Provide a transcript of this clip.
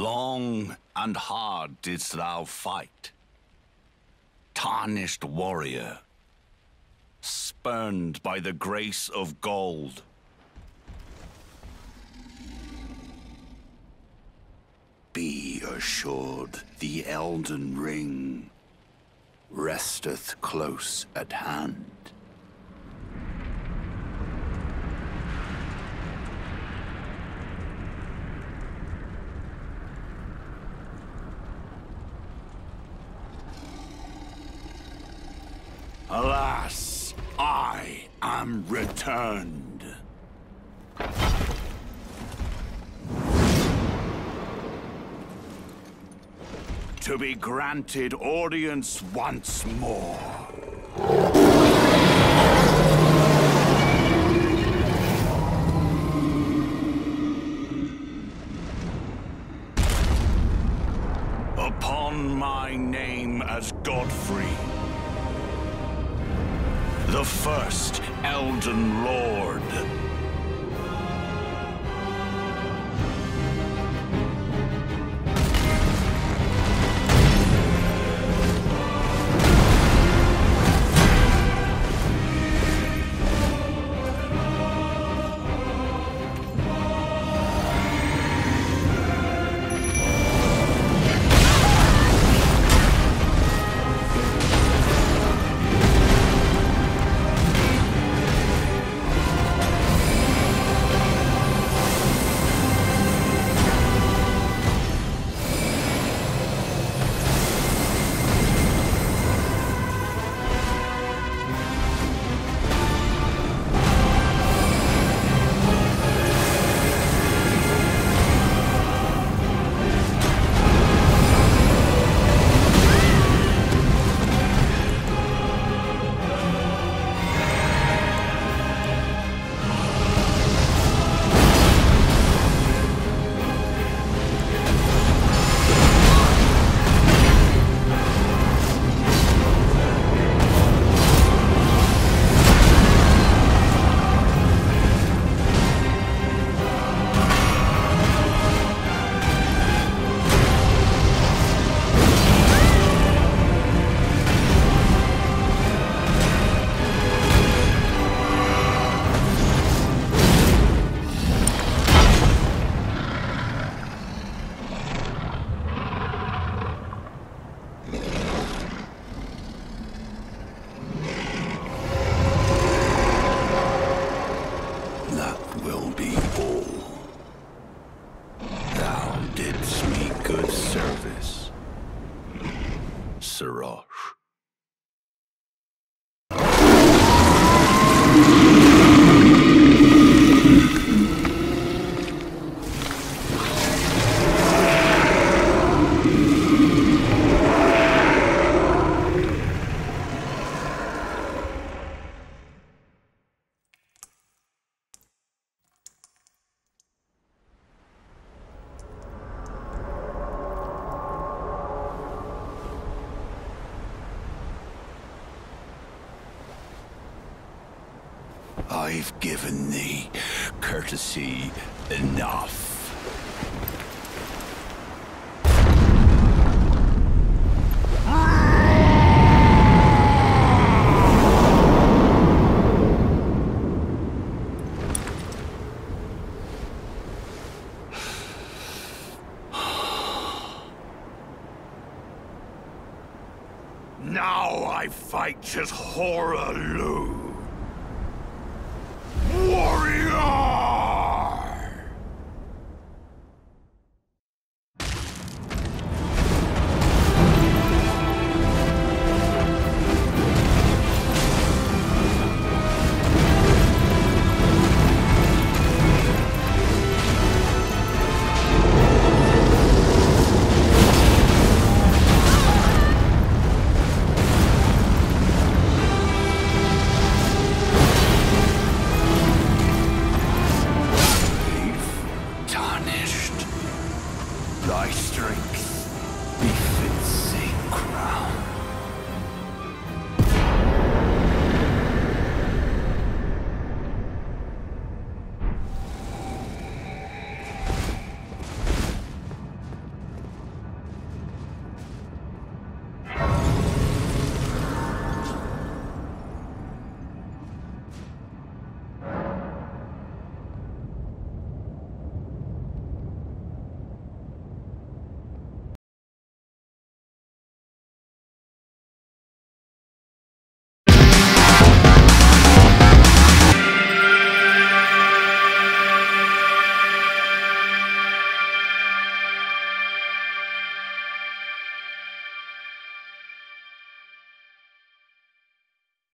Long and hard didst thou fight. Tarnished warrior, spurned by the grace of gold. Be assured the Elden Ring resteth close at hand. Alas, I am returned. To be granted audience once more. Upon my name as Godfrey the first Elden Lord. I've given thee courtesy enough. Now I fight as Hoarah Warrior! Thy strength